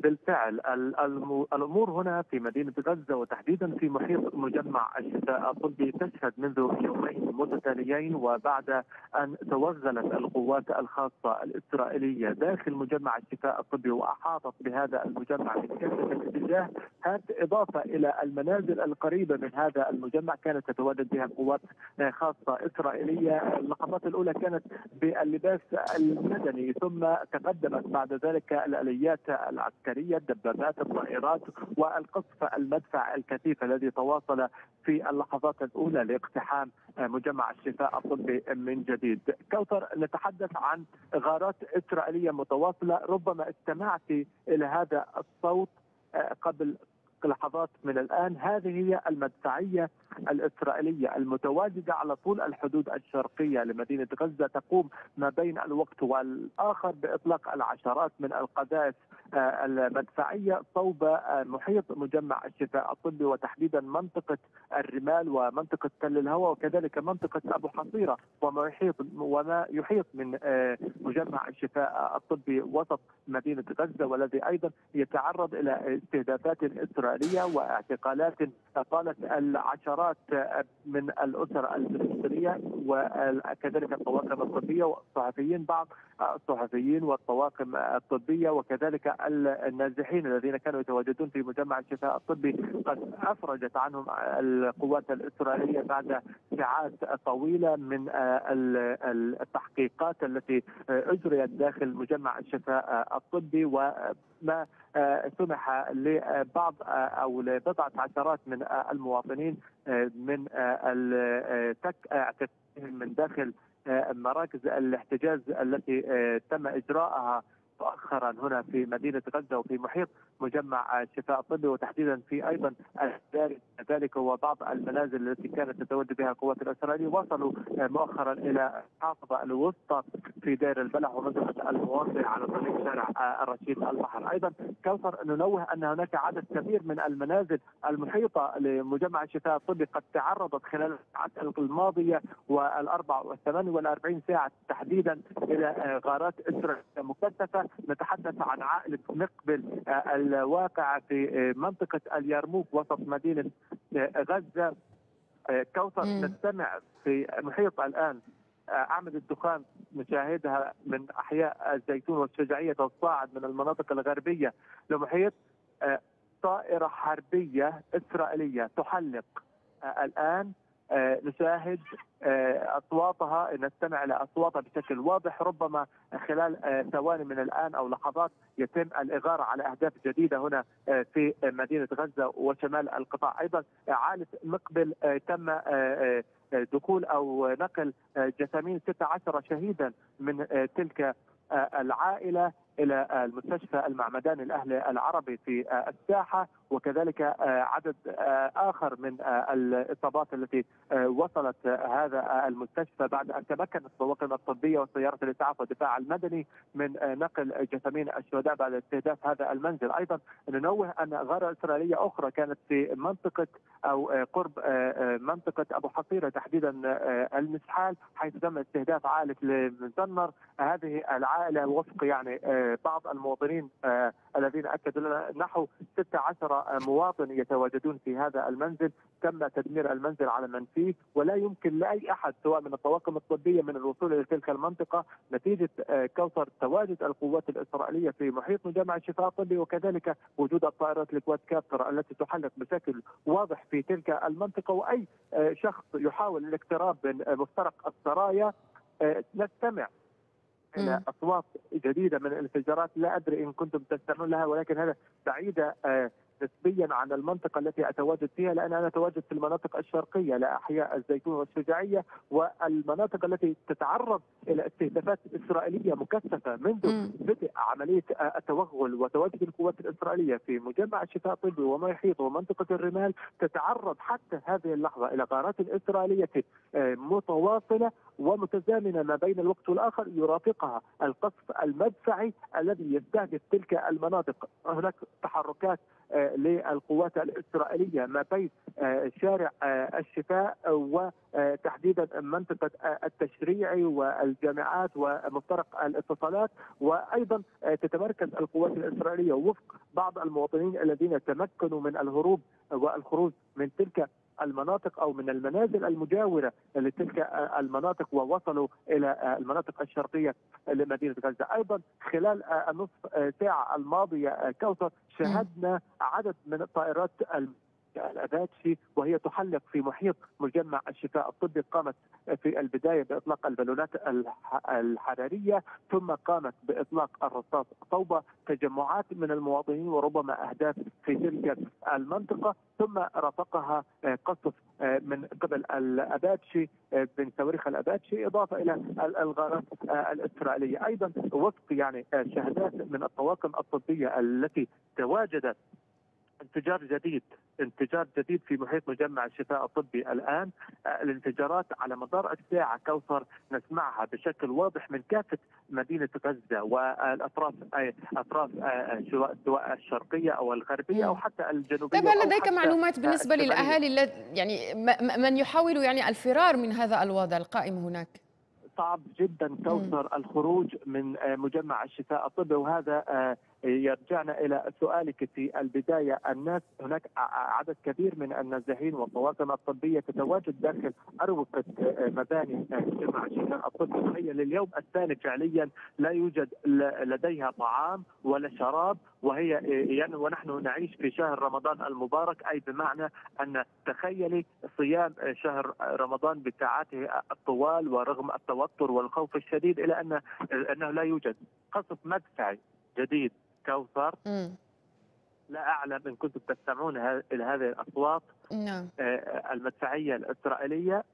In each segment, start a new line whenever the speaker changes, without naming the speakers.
بالفعل الأمور هنا في مدينة غزة وتحديدا في محيط مجمع الشفاء الطبي تشهد منذ يومين متتاليين وبعد أن توغلت القوات الخاصة الإسرائيلية داخل مجمع الشفاء الطبي وأحاطت بهذا المجمع من كافه الاتجاه هذه إضافة إلى المنازل القريبة من هذا المجمع كانت تتواجد بها قوات خاصة إسرائيلية. اللحظات الأولى كانت باللباس المدني ثم تقدمت بعد ذلك الآليات العسكرية العسكريه الدبابات الطائرات والقصف المدفع الكثيف الذي تواصل في اللحظات الأولى لاقتحام مجمع الشفاء الطبي من جديد. كوثر نتحدث عن غارات إسرائيلية متواصلة ربما استمعت إلى هذا الصوت قبل لحظات من الآن هذه هي المدفعية الإسرائيلية المتواجدة على طول الحدود الشرقية لمدينة غزة. تقوم ما بين الوقت والآخر بإطلاق العشرات من القذائف آه، المدفعية صوب آه، محيط مجمع الشفاء الطبي وتحديدا منطقة الرمال ومنطقة تل الهواء وكذلك منطقة أبو حصيرة وما يحيط وما يحيط من آه، مجمع الشفاء الطبي وسط مدينة غزة والذي أيضا يتعرض إلى استهدافات اسرائيليه واعتقالات طالت العشرات من الأسر الفلسطينيه وكذلك الطواقم الطبية والصحفيين بعض الصحفيين والطواقم الطبية وكذلك النازحين الذين كانوا يتواجدون في مجمع الشفاء الطبي. قد أفرجت عنهم القوات الإسرائيلية بعد ساعات طويلة من التحقيقات التي أجريت داخل مجمع الشفاء الطبي وما سمح لبعض أو لبضعة عشرات من المواطنين من التك من داخل مراكز الاحتجاز التي تم إجراءها مؤخرا هنا في مدينة غزة وفي محيط مجمع الشفاء الطبي وتحديدا في أيضا ذلك هو بعض المنازل التي كانت تتواجد بها القوات الإسرائيلية. وصلوا مؤخرا إلى الحافظه الوسطى في دير البلح ومنطقه المواصله على طريق شارع الرشيد البحر، أيضا كوثر ننوه أن هناك عدد كبير من المنازل المحيطة لمجمع الشفاء الطبي قد تعرضت خلال الساعات الماضية والأربع والثمان والأربعين ساعة تحديدا إلى غارات إسرائيلية مكثفة. نتحدث عن عائلة مقبل الواقعه في منطقة اليرموك وسط مدينة غزة. كوثر نستمع في محيط الآن اعمد الدخان نشاهدها من أحياء الزيتون والشجاعية والصاعد من المناطق الغربية لمحيط طائرة حربية إسرائيلية تحلق. الآن نشاهد آه، أصواتها نستمع لاصواتها بشكل واضح. ربما خلال آه، ثواني من الآن أو لحظات يتم الإغارة على أهداف جديدة هنا آه، في مدينة غزة وشمال القطاع. أيضا عائله مقبل تم دخول أو نقل جثامين 16 شهيدا من تلك العائلة إلى المستشفى المعمداني الاهلي العربي في الساحة. وكذلك عدد آخر من الإصابات التي وصلت هذا المستشفى بعد أن تمكنت الطواقم الطبيه وسيارة الإسعاف والدفاع المدني من نقل جثامين الشهداء بعد استهداف هذا المنزل، أيضا ننوه أن غارة إسرائيلية أخرى كانت في منطقة أو قرب منطقة أبو حصيرة تحديدا المسحال حيث تم استهداف عائلة المزنر هذه العائلة وفق يعني بعض المواطنين آه، الذين أكدوا لنا نحو 16 مواطن يتواجدون في هذا المنزل. تم تدمير المنزل على من فيه ولا يمكن لأي أحد سواء من الطواقم الطبية من الوصول إلى تلك المنطقة. نتيجة آه، كوثر تواجد القوات الإسرائيلية في محيط مجمع الشفاء الطبي وكذلك وجود الطائرات الكواد كابتر التي تحلق بشكل واضح في تلك المنطقة. وأي آه، شخص يحاول الاقتراب من مفترق السرايا نستمع إلى أصوات جديدة من الانفجارات. لا أدري إن كنتم تستمعون لها ولكن هذا بعيده آه، نسبيا عن المنطقة التي أتواجد فيها لأن أنا أتواجد في المناطق الشرقية لاحياء الزيتون والشجاعية والمناطق التي تتعرض إلى استهدافات إسرائيلية مكثفة منذ بدء عملية التوغل وتواجد القوات الإسرائيلية في مجمع الشفاء الطبي وما يحيطه ومنطقة الرمال تتعرض حتى هذه اللحظة إلى غارات إسرائيلية آه، متواصلة ومتزامنة ما بين الوقت والآخر يرافقها القصف المدفعي الذي يستهدف تلك المناطق. هناك تحركات للقوات الإسرائيلية ما بين شارع الشفاء وتحديدا منطقة التشريعي والجامعات ومفترق الاتصالات. وأيضا تتمركز القوات الإسرائيلية وفق بعض المواطنين الذين تمكنوا من الهروب والخروج من تلك المناطق أو من المنازل المجاورة لتلك المناطق ووصلوا إلى المناطق الشرقية لمدينة غزة، أيضا خلال النصف ساعة الماضية كوثر شهدنا عدد من الطائرات الأباتشي وهي تحلق في محيط مجمع الشفاء الطبي قامت في البداية بإطلاق البالونات الحرارية ثم قامت بإطلاق الرصاص صوب تجمعات من المواطنين وربما أهداف في تلك المنطقة ثم رافقها قصف من قبل الأباتشي من صواريخ الأباتشي إضافة إلى الغارات الإسرائيلية. أيضا وفق يعني شهادات من الطواقم الطبية التي تواجدت انفجار جديد انفجار جديد في محيط مجمع الشفاء الطبي الآن. الانفجارات على مدار الساعة كوثر نسمعها بشكل واضح من كافة مدينة غزة والأطراف أطراف سواء الشرقية أو الغربية أو حتى الجنوبية
طيب هل لديك معلومات بالنسبة للأهالي يعني من يحاول يعني الفرار من هذا الوضع القائم هناك؟
صعب جدا كوثر الخروج من مجمع الشفاء الطبي وهذا يرجعنا إلى سؤالك في البداية. الناس هناك عدد كبير من النازحين والطواقم الطبية تتواجد داخل أروقة مباني مجمع الشفاء الطبي وهي لليوم الثاني فعليا لا يوجد لديها طعام ولا شراب وهي يعني ونحن نعيش في شهر رمضان المبارك. أي بمعنى أن تخيلي صيام شهر رمضان بساعاته الطوال ورغم التوتر والخوف الشديد إلى أن أنه لا يوجد قصف مدفعي جديد. كوثر. لا أعلم إن كنتم تستمعون إلى هذه الأصوات. نعم. المدفعية الإسرائيلية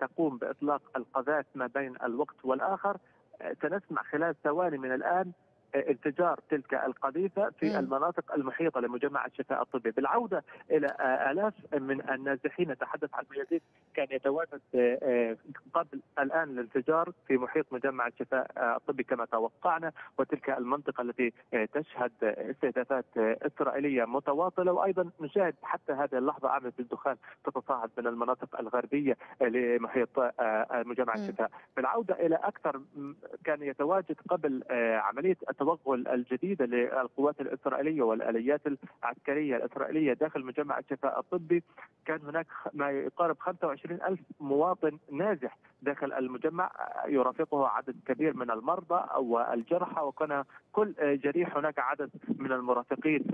تقوم بإطلاق القذائف ما بين الوقت والآخر. سنسمع خلال ثواني من الآن انفجار تلك القذيفة في. المناطق المحيطة لمجمع الشفاء الطبي. بالعودة إلى آلاف من النازحين. نتحدث عن يزيد كان يتواجد قبل الآن الانفجار في محيط مجمع الشفاء الطبي كما توقعنا. وتلك المنطقة التي تشهد استهدافات إسرائيلية متواصله وأيضا نشاهد حتى هذه اللحظة اعمال الدخان تتصاعد من المناطق الغربية لمحيط مجمع الشفاء. بالعودة إلى أكثر كان يتواجد قبل عملية التوغل الجديدة للقوات الإسرائيلية والآليات العسكرية الإسرائيلية داخل مجمع الشفاء الطبي كان هناك ما يقارب 25 ألف مواطن نازح داخل المجمع يرافقه عدد كبير من المرضى والجرحى وكان كل جريح هناك عدد من المرافقين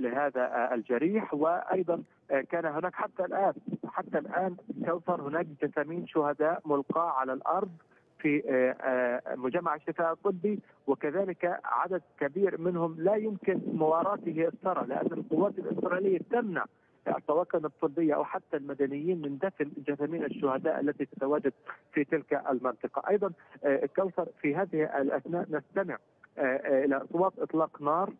لهذا الجريح. وأيضا كان هناك حتى الآن حتى الآن كوثر هناك جثامين شهداء ملقاة على الأرض. في آه، آه، مجمع الشفاء الطبي وكذلك عدد كبير منهم لا يمكن مواراته الثرى لأن القوات الاسرائيليه تمنع الطواقم الطبيه أو حتى المدنيين من دفن جثامين الشهداء التي تتواجد في تلك المنطقة، أيضا آه، كوثر في هذه الأثناء نستمع إلى أصوات إطلاق نار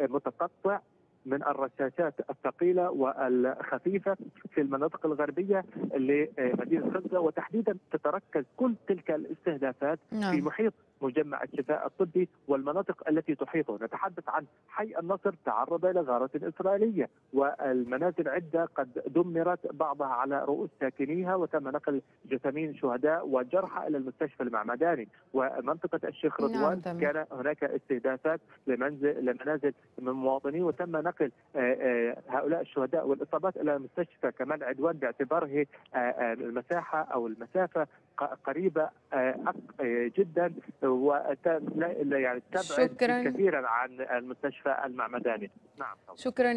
متقطع من الرشاشات الثقيلة والخفيفة في المناطق الغربية لمدينة غزه وتحديدا تتركز كل تلك الاستهدافات نعم. في محيط مجمع الشفاء الطبي والمناطق التي تحيطه نتحدث عن حي النصر تعرض إلى غارة إسرائيلية والمنازل عدة قد دمرت بعضها على رؤوس ساكنيها وتم نقل جثامين شهداء وجرحى إلى المستشفى المعمداني. ومنطقة الشيخ نعم، رضوان نعم كان هناك استهدافات لمنزل لمنازل من مواطنين وتم نقل آه، آه، هؤلاء الشهداء والإصابات إلى مستشفى كمال عدوان باعتباره آه، المساحة أو المسافة قريبة جدا. يعني تبعد شكرا. كثيرا عن المستشفى المعمداني. نعم
شكرا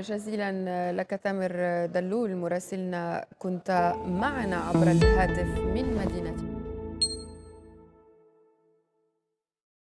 جزيلا لك تامر دلول مراسلنا كنت معنا عبر الهاتف من مدينة